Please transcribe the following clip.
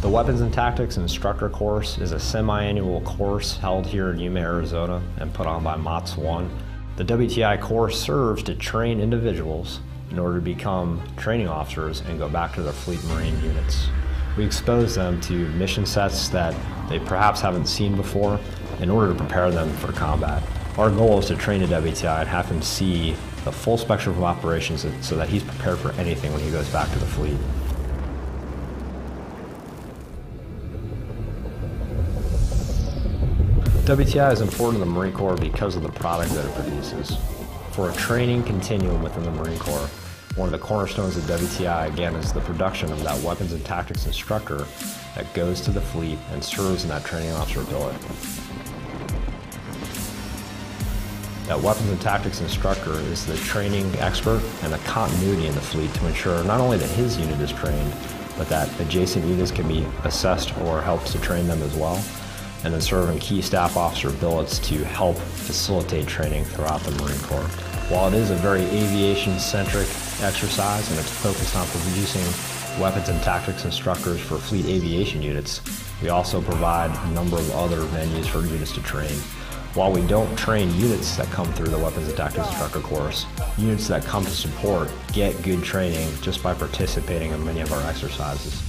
The Weapons and Tactics Instructor Course is a semi-annual course held here in Yuma, Arizona and put on by MAWTS-1. The WTI course serves to train individuals in order to become training officers and go back to their fleet marine units. We expose them to mission sets that they perhaps haven't seen before in order to prepare them for combat. Our goal is to train a WTI and have him see the full spectrum of operations so that he's prepared for anything when he goes back to the fleet. WTI is important to the Marine Corps because of the product that it produces. For a training continuum within the Marine Corps, one of the cornerstones of WTI again is the production of that weapons and tactics instructor that goes to the fleet and serves in that training officer billet. That weapons and tactics instructor is the training expert and the continuity in the fleet to ensure not only that his unit is trained, but that adjacent units can be assessed or helps to train them as well and then serving key staff officer billets to help facilitate training throughout the Marine Corps. While it is a very aviation-centric exercise and it's focused on producing weapons and tactics instructors for fleet aviation units, we also provide a number of other venues for units to train. While we don't train units that come through the Weapons and Tactics Instructor course, units that come to support get good training just by participating in many of our exercises.